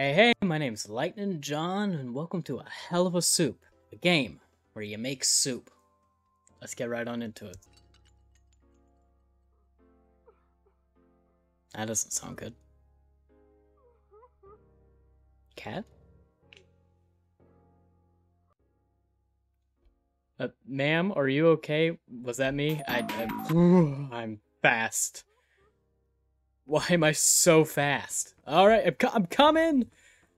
Hey, hey, my name's Lightnin' John, and welcome to A Hell of a Soup, a game where you make soup. Let's get right on into it. That doesn't sound good. Cat? Uh, ma'am, are you okay? Was that me? I, I I'm fast. Why am I so fast? All right, I'm, co I'm coming.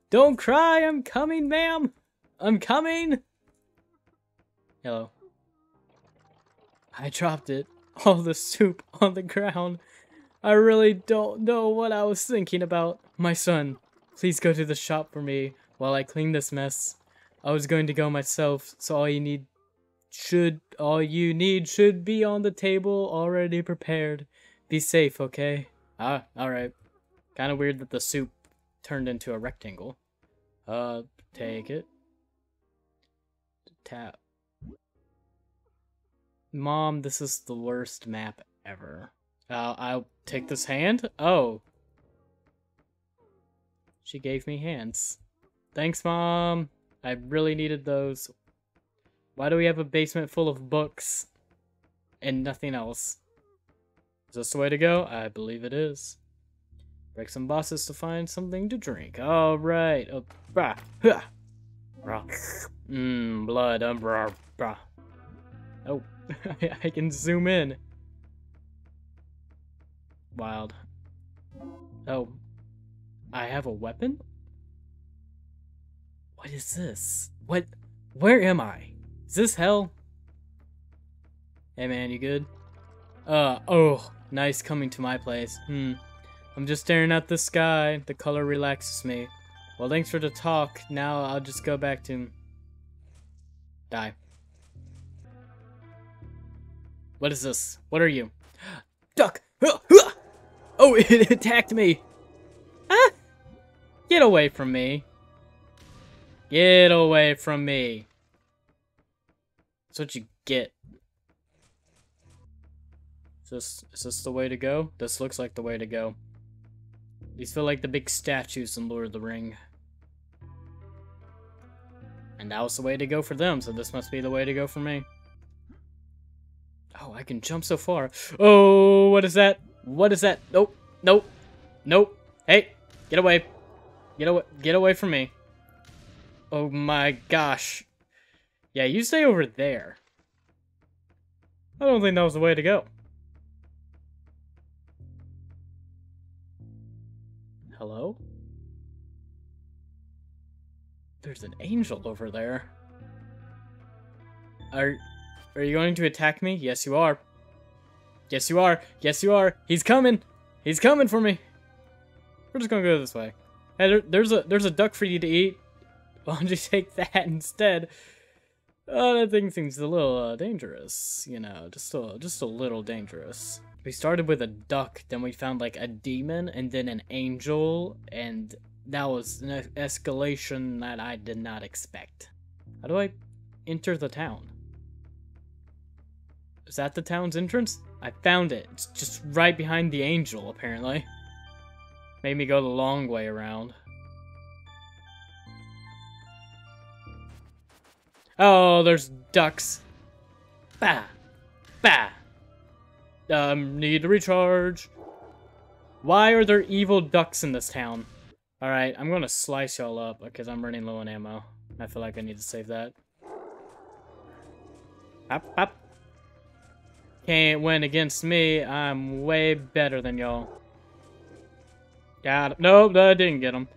Don't cry. I'm coming, ma'am. I'm coming. Hello. I dropped it. All the soup on the ground. I really don't know what I was thinking about. My son, please go to the shop for me while I clean this mess. I was going to go myself, so all you need should all you need should be on the table already prepared. Be safe, okay? Ah, alright. Kinda weird that the soup turned into a rectangle. Uh, take it. Tap. Mom, this is the worst map ever. Uh, I'll take this hand. Oh. She gave me hands. Thanks, Mom. I really needed those. Why do we have a basement full of books and nothing else? Is this the way to go? I believe it is. Break some bosses to find something to drink. All right. Oh, brah, huh. Mmm, blood. Um, brah, brah. Oh, I can zoom in. Wild. Oh, I have a weapon? What is this? What? Where am I? Is this hell? Hey man, you good? Uh, oh, nice coming to my place. Hmm. I'm just staring at the sky. The color relaxes me. Well, thanks for the talk. Now I'll just go back to... Die. What is this? What are you? Duck! Oh, it attacked me! Ah! Get away from me. Get away from me. That's what you get. Is this, is this the way to go? This looks like the way to go. These feel like the big statues in Lord of the Ring. And that was the way to go for them, so this must be the way to go for me. Oh, I can jump so far. Oh, what is that? What is that? Nope. Nope. Nope. Hey, get away. Get away. Get away from me. Oh my gosh. Yeah, you stay over there. I don't think that was the way to go. Hello? There's an angel over there. Are, are you going to attack me? Yes, you are. Yes, you are. Yes, you are. He's coming. He's coming for me. We're just gonna go this way. Hey, there, there's a there's a duck for you to eat. Why don't you take that instead? Oh, that thing seems a little uh, dangerous. You know, just a just a little dangerous. We started with a duck, then we found like a demon, and then an angel, and that was an escalation that I did not expect. How do I enter the town? Is that the town's entrance? I found it. It's just right behind the angel, apparently. Made me go the long way around. Oh, there's ducks. Bah! Bah! Um, need to recharge. Why are there evil ducks in this town? Alright, I'm gonna slice y'all up because I'm running low on ammo. I feel like I need to save that. Up, up. Can't win against me. I'm way better than y'all. Got him. Nope, I didn't get him.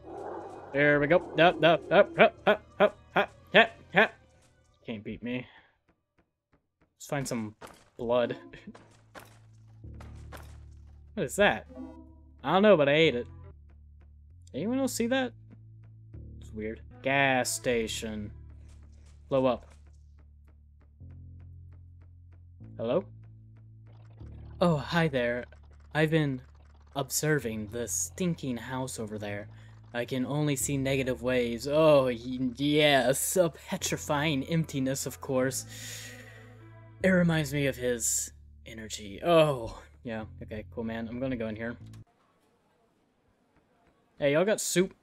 There we go. Up, up, up, up, up, up, up, up, up. Can't beat me. Let's find some blood. What is that? I don't know, but I ate it. Anyone else see that? It's weird. Gas station. Blow up. Hello? Oh, hi there. I've been observing the stinking house over there. I can only see negative waves. Oh, yes, a petrifying emptiness, of course. It reminds me of his energy. Oh, yeah, okay, cool, man. I'm gonna go in here. Hey, y'all got soup?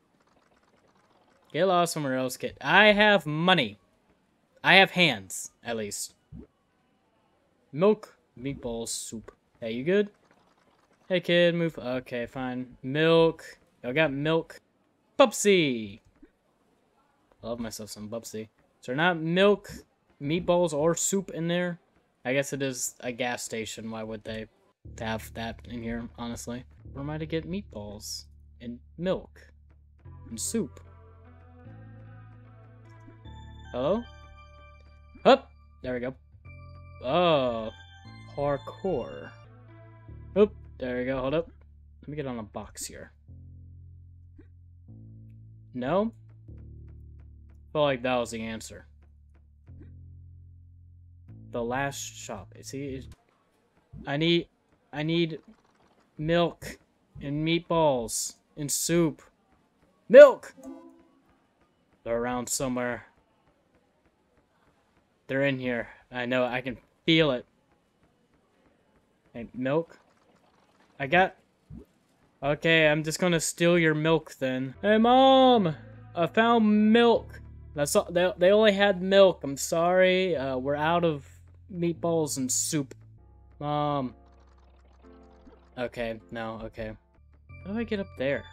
Get lost somewhere else, kid. I have money. I have hands, at least. Milk, meatballs, soup. Hey, you good? Hey, kid, move. Okay, fine. Milk. Y'all got milk. Bubsy. Love myself some Bubsy. Is there not milk, meatballs, or soup in there? I guess it is a gas station. Why would they have that in here, honestly? Where am I to get meatballs? And milk? And soup? Hello? Up! There we go. Oh. Parkour. Oop. There we go. Hold up. Let me get on a box here. No? Felt like that was the answer. The last shop. Is he? I need. I need milk and meatballs and soup. Milk! They're around somewhere. They're in here. I know. I can feel it. Hey, milk? I got... Okay, I'm just gonna steal your milk then. Hey, Mom! I found milk. That's all, they, they only had milk. I'm sorry. Uh, we're out of meatballs and soup. Mom. Okay, no, okay. How do I get up there?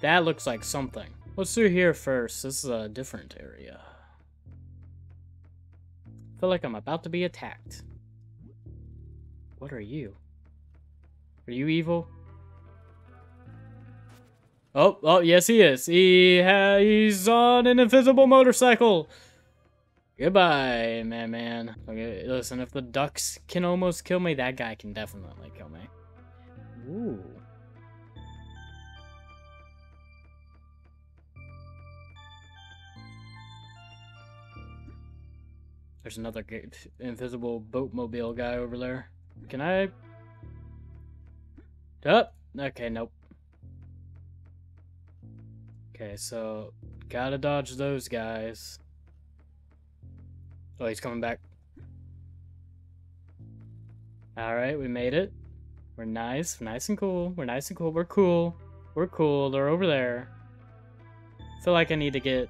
That looks like something. Let's do here first. This is a different area. I feel like I'm about to be attacked. What are you? Are you evil? Oh, oh, yes he is. He he's on an invisible motorcycle. Goodbye, man, man. Okay, listen, if the ducks can almost kill me, that guy can definitely kill me. Ooh. There's another invisible boatmobile guy over there. Can I? Oh, okay, nope. Okay, so gotta dodge those guys. Oh, he's coming back. Alright, we made it. We're nice, nice and cool. We're nice and cool. We're cool. We're cool. They're over there. feel like I need to get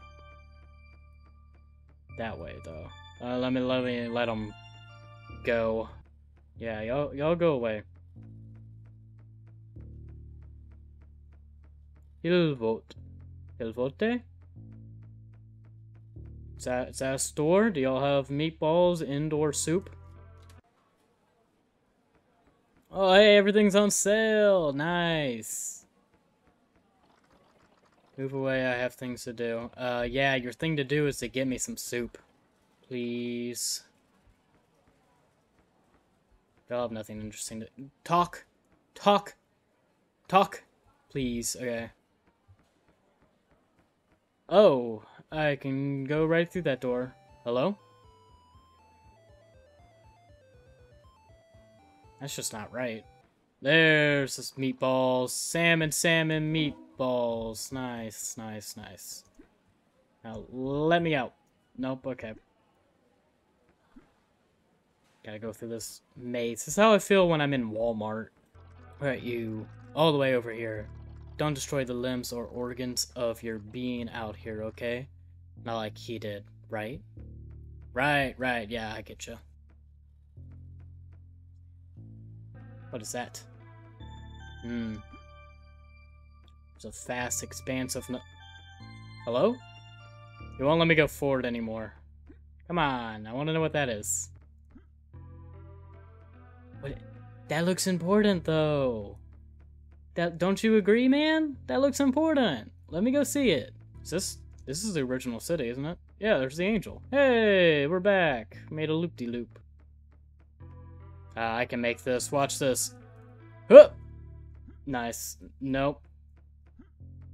that way, though. Uh, let me let me let them go. Yeah, y'all y'all go away. He'll vote. He'll vote. Is that, is that a store? Do y'all have meatballs, indoor soup? Oh, hey, everything's on sale. Nice. Move away, I have things to do. Uh, yeah, your thing to do is to get me some soup. Please. Y'all have nothing interesting to... Talk! Talk! Talk! Please, okay. Oh, I can go right through that door. Hello? That's just not right. There's this meatballs. Salmon, salmon, meatballs. Nice, nice, nice. Now, let me out. Nope, okay. Gotta go through this maze. This is how I feel when I'm in Walmart. Alright, you. All the way over here. Don't destroy the limbs or organs of your being out here, okay? Not like he did, right? Right, right, yeah, I get you. What is that? Hmm. There's a vast expanse of no- Hello? You won't let me go forward anymore. Come on, I want to know what that is. What? That looks important, though. That don't you agree, man? That looks important. Let me go see it. Is this this is the original city, isn't it? Yeah, there's the angel. Hey, we're back. Made a loop-de-loop. -loop. Uh, I can make this. Watch this. Huh! Nice. Nope.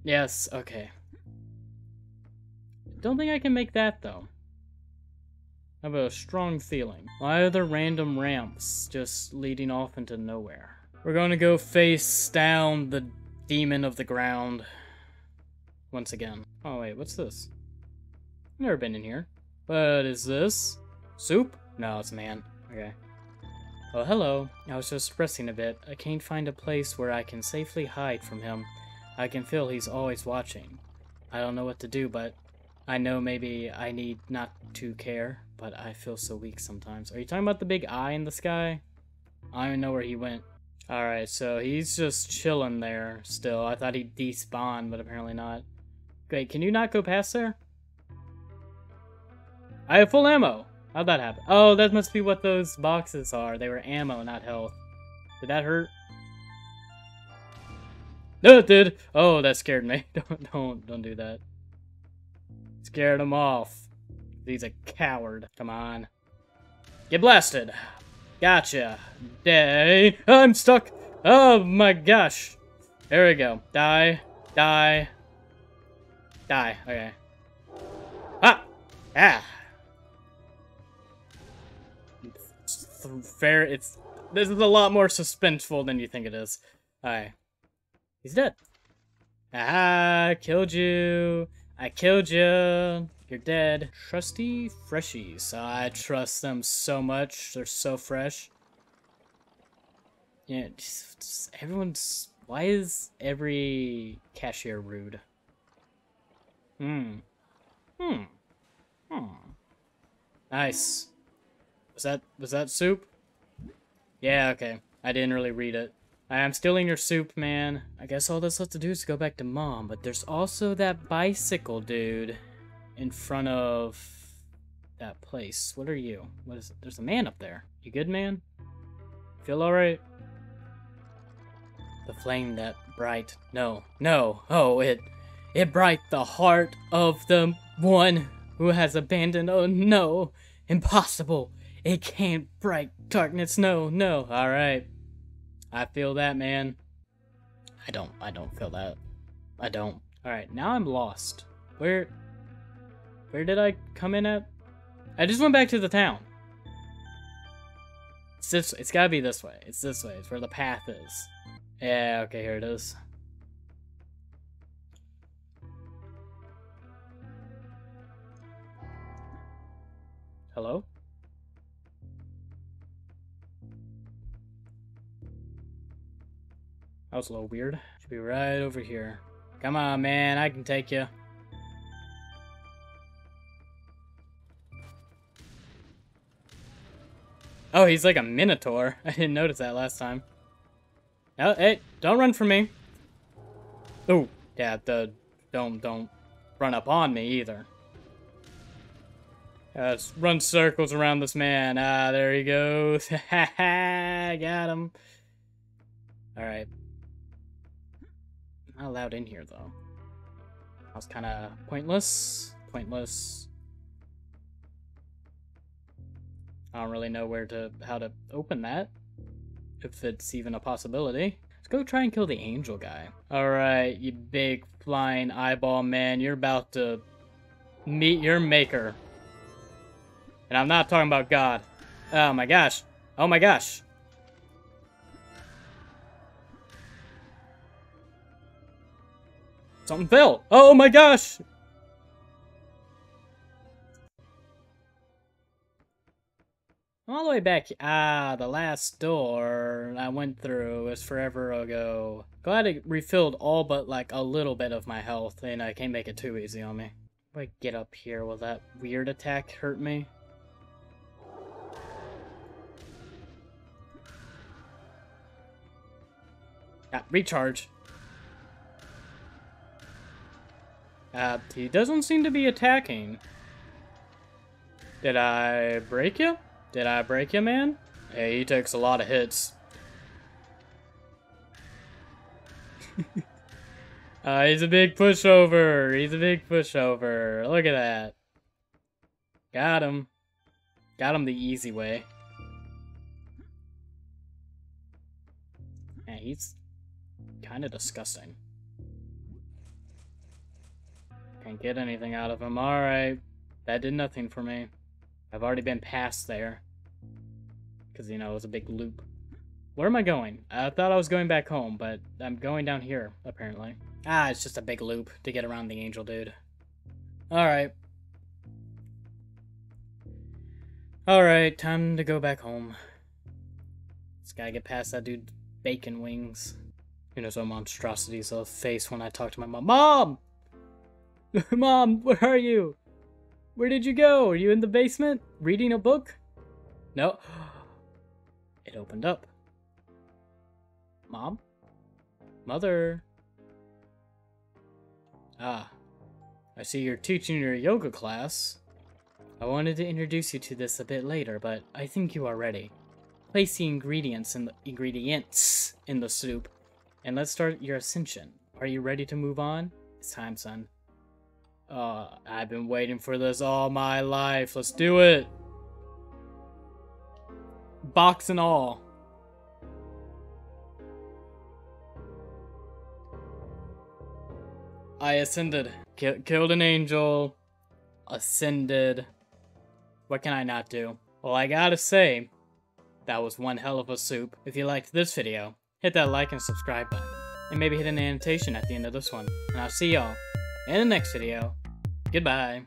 Yes, okay. Don't think I can make that, though. I have a strong feeling. Why are there random ramps just leading off into nowhere? We're going to go face down the demon of the ground once again. Oh, wait, what's this? Never been in here. What is this? Soup? No, it's a man. Okay. Oh, hello. I was just resting a bit. I can't find a place where I can safely hide from him. I can feel he's always watching. I don't know what to do, but I know maybe I need not to care, but I feel so weak sometimes. Are you talking about the big eye in the sky? I don't even know where he went. Alright, so he's just chilling there still. I thought he'd despawn, but apparently not. Wait, can you not go past there? I have full ammo! How'd that happen? Oh, that must be what those boxes are. They were ammo, not health. Did that hurt? No, it did! Oh, that scared me. Don't, don't, don't do that. Scared him off. He's a coward. Come on. Get blasted! Gotcha. Day. I'm stuck. Oh my gosh. There we go. Die. Die. Die. Okay. Ah! Ah! It's fair. It's. This is a lot more suspenseful than you think it is. Alright. He's dead. Ah, killed you. I killed you. You're dead. Trusty freshies. I trust them so much. They're so fresh. Yeah, just, just everyone's... Why is every cashier rude? Hmm. Hmm. Hmm. Nice. Was that was that soup? Yeah, okay. I didn't really read it. I am stealing your soup, man. I guess all that's left to do is go back to mom, but there's also that bicycle dude in front of that place. What are you? What is? There's a man up there. You good, man? Feel alright? The flame that bright. No, no. Oh, it. It bright the heart of the one who has abandoned. Oh, no. Impossible. It can't bright darkness. No, no. Alright. I feel that, man. I don't. I don't feel that. I don't. Alright, now I'm lost. Where. Where did I come in at? I just went back to the town. It's this. It's gotta be this way. It's this way. It's where the path is. Yeah. Okay. Here it is. Hello. That was a little weird. Should be right over here. Come on, man. I can take you. Oh, he's like a minotaur. I didn't notice that last time. Oh, hey, don't run from me. Oh, yeah, the don't don't run up on me either. Uh, run circles around this man. Ah, there he goes. Ha ha, got him. All right. Not allowed in here though. That was kind of pointless. Pointless. I don't really know where to how to open that. If it's even a possibility. Let's go try and kill the angel guy. Alright, you big flying eyeball man, you're about to meet your maker. And I'm not talking about God. Oh my gosh. Oh my gosh. Something fell. Oh my gosh. I'm all the way back. Ah, the last door I went through was forever ago. Glad it refilled all but like a little bit of my health, and I can't make it too easy on me. If I get up here, will that weird attack hurt me? Ah, recharge. Uh, he doesn't seem to be attacking. Did I break you? Did I break you, man? Hey, he takes a lot of hits. uh, he's a big pushover. He's a big pushover. Look at that. Got him. Got him the easy way. Yeah, he's kind of disgusting. Can't get anything out of him. Alright. That did nothing for me. I've already been past there. Because, you know, it was a big loop. Where am I going? I thought I was going back home, but I'm going down here, apparently. Ah, it's just a big loop to get around the angel dude. Alright. Alright, time to go back home. Just gotta get past that dude bacon wings. You know, some monstrosities of face when I talk to my mom. Mom! Mom, where are you? Where did you go? Are you in the basement? Reading a book? No. It opened up. Mom? Mother? Ah. I see you're teaching your yoga class. I wanted to introduce you to this a bit later, but I think you are ready. Place the ingredients in the ingredients in the soup, and let's start your ascension. Are you ready to move on? It's time, son. Uh, I've been waiting for this all my life. Let's do it. Box and all. I ascended. Ki killed an angel. Ascended. What can I not do? Well, I gotta say, that was one hell of a soup. If you liked this video, hit that like and subscribe button. And maybe hit an annotation at the end of this one. And I'll see y'all in the next video. Goodbye.